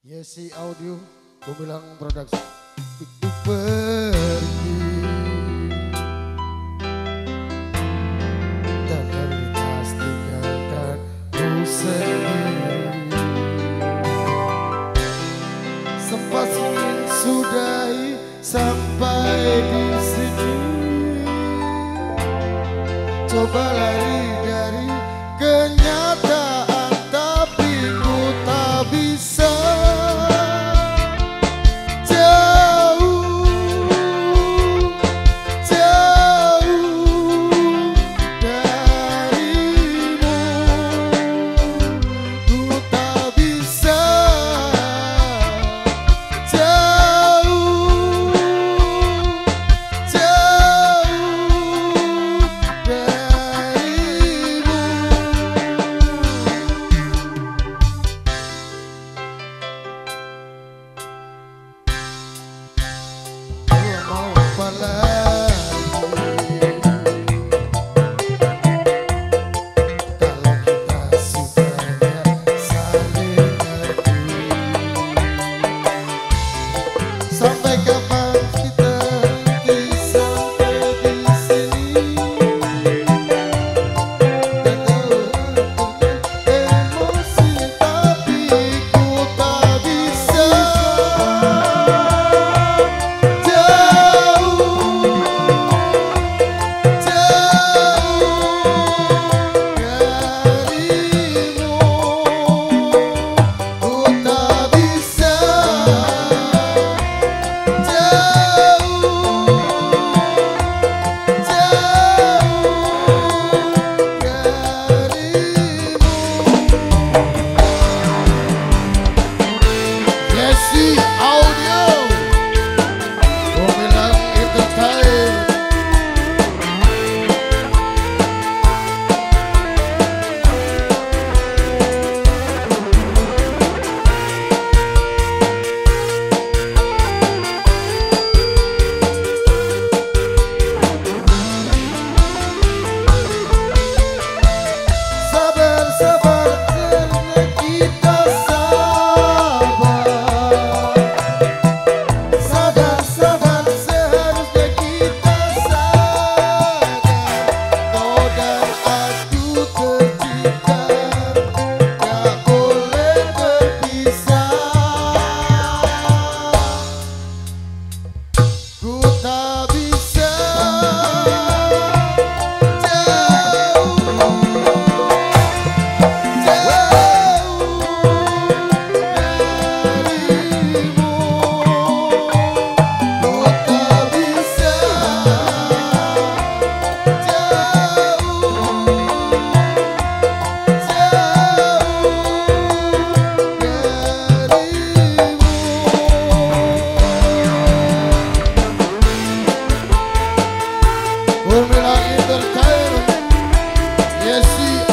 Yesi Audio, bilang Production. Itu pergi dan terlintas tinggalkan ku sendiri. Sempat ingin sudahi sampai di sini. Coba lari see.